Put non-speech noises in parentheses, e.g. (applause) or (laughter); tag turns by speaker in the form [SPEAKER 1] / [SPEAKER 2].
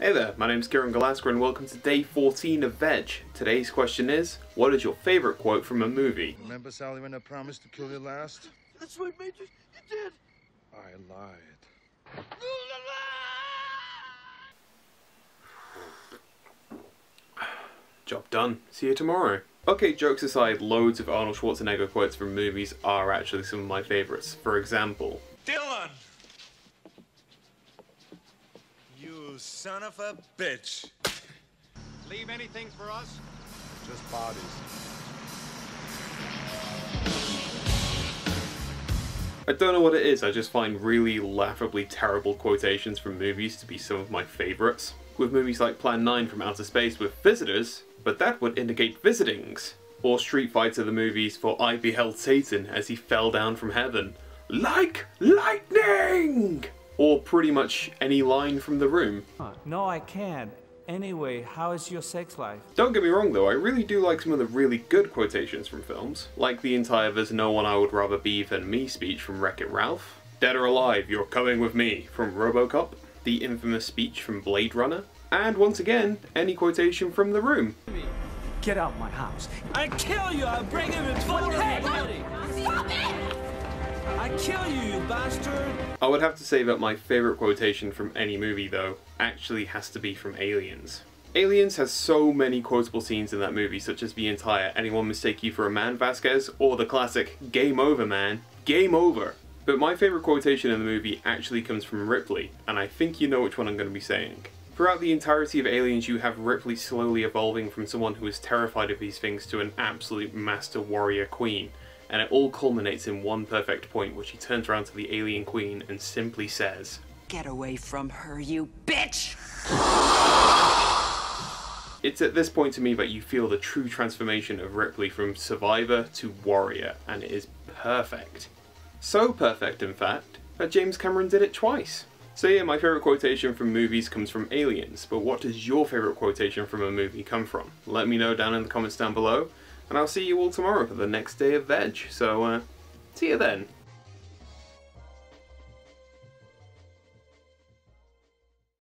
[SPEAKER 1] Hey there, my name is Kieran Galaxia and welcome to day 14 of VEDJ. Today's question is, what is your favourite quote from a movie?
[SPEAKER 2] Remember, Sally, when I promised to kill you last?
[SPEAKER 3] That's right, Major. You did.
[SPEAKER 2] I lied. (sighs)
[SPEAKER 1] Job done. See you tomorrow. Okay, jokes aside, loads of Arnold Schwarzenegger quotes from movies are actually some of my favourites. For example,
[SPEAKER 4] Dillon! You son of a bitch.
[SPEAKER 5] Leave anything for us?
[SPEAKER 2] Just bodies.
[SPEAKER 1] I don't know what it is, I just find really laughably terrible quotations from movies to be some of my favourites. With movies like Plan 9 from Outer Space with visitors, but that would indicate visitings. Or Street Fighter the movies for I beheld Satan as he fell down from heaven. Like lightning! Or pretty much any line from the room.
[SPEAKER 6] No, I can't. Anyway, how is your sex life?
[SPEAKER 1] Don't get me wrong though, I really do like some of the really good quotations from films, like the entire There's no one I would rather be than me speech from Wreck-It Ralph, Dead or Alive, You're Coming With Me from Robocop, the infamous speech from Blade Runner, and once again, any quotation from The Room.
[SPEAKER 6] Get out my house. I kill you! I'll bring him in full body. Kill you bastard!
[SPEAKER 1] I would have to say that my favourite quotation from any movie though, actually has to be from Aliens. Aliens has so many quotable scenes in that movie, such as the entire Anyone Mistake You for a Man Vasquez, or the classic Game Over Man, Game Over. But my favourite quotation in the movie actually comes from Ripley, and I think you know which one I'm going to be saying. Throughout the entirety of Aliens, you have Ripley slowly evolving from someone who is terrified of these things to an absolute master warrior queen, and it all culminates in one perfect point, where she turns around to the alien queen and simply says,
[SPEAKER 7] Get away from her, you bitch!
[SPEAKER 1] It's at this point to me that you feel the true transformation of Ripley from survivor to warrior, and it is perfect. So perfect, in fact, that James Cameron did it twice. So yeah, my favourite quotation from movies comes from Aliens, but what does your favourite quotation from a movie come from? Let me know down in the comments down below, and I'll see you all tomorrow for the next day of VEDJ, so uh, see you then.